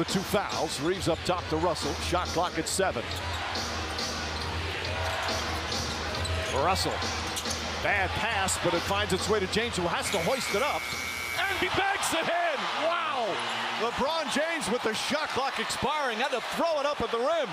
the two fouls. Reeves up top to Russell. Shot clock at seven. Russell. Bad pass, but it finds its way to James, who has to hoist it up. And he banks it in. Wow. LeBron James with the shot clock expiring had to throw it up at the rim.